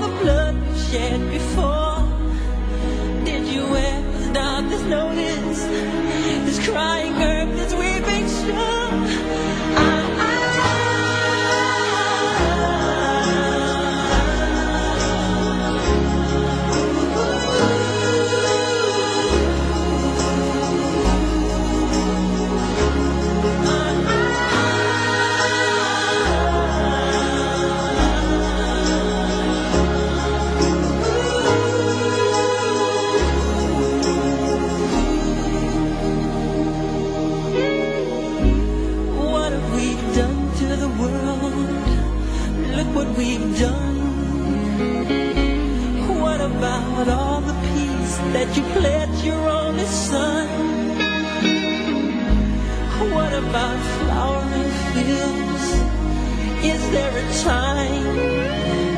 the blood we shed before? Did you ever stop to notice we've done. What about all the peace that you pledged your only son? What about flowering fields? Is there a time?